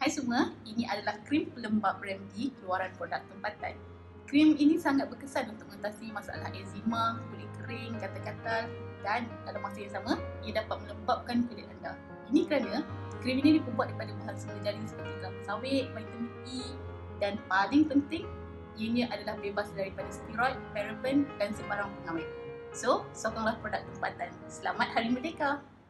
Hai semua, ini adalah krim pelembap Remdi keluaran produk tempatan. Krim ini sangat berkesan untuk mengatasi masalah eczema, kulit kering, gatal-gatal dan dalam masa yang sama, ia dapat melembapkan kulit anda. Ini kerana krim ini diperbuat daripada bahan semula jadi seperti kelapa sawit, vitamin E dan paling penting, ianya adalah bebas daripada steroid, paraben dan sebarang pengawet. So, sokonglah produk tempatan. Selamat Hari Merdeka!